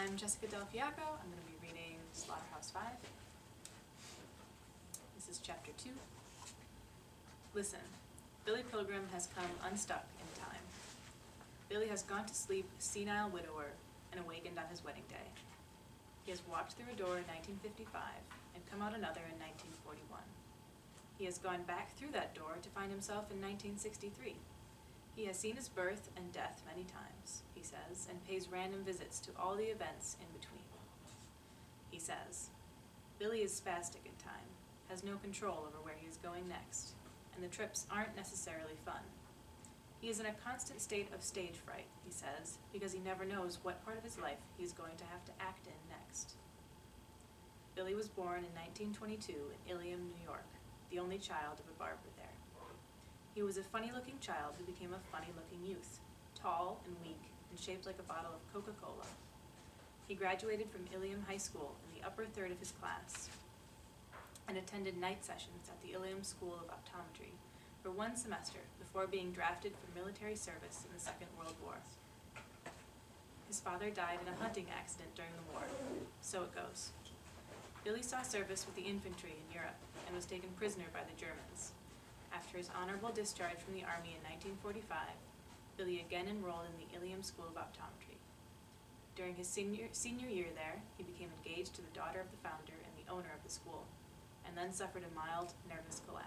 I'm Jessica DelFiacco. I'm going to be reading Slaughterhouse Five. This is chapter two. Listen, Billy Pilgrim has come unstuck in time. Billy has gone to sleep senile widower and awakened on his wedding day. He has walked through a door in 1955 and come out another in 1941. He has gone back through that door to find himself in 1963. He has seen his birth and death many times, and pays random visits to all the events in between. He says, Billy is spastic in time, has no control over where he is going next, and the trips aren't necessarily fun. He is in a constant state of stage fright, he says, because he never knows what part of his life he is going to have to act in next. Billy was born in 1922 in Ilium, New York, the only child of a barber there. He was a funny-looking child who became a funny-looking youth, tall and weak and shaped like a bottle of Coca-Cola. He graduated from Ilium High School in the upper third of his class and attended night sessions at the Ilium School of Optometry for one semester before being drafted for military service in the Second World War. His father died in a hunting accident during the war, so it goes. Billy saw service with the infantry in Europe and was taken prisoner by the Germans. After his honorable discharge from the Army in 1945, Billy again enrolled in the Ilium School of Optometry. During his senior, senior year there, he became engaged to the daughter of the founder and the owner of the school, and then suffered a mild nervous collapse.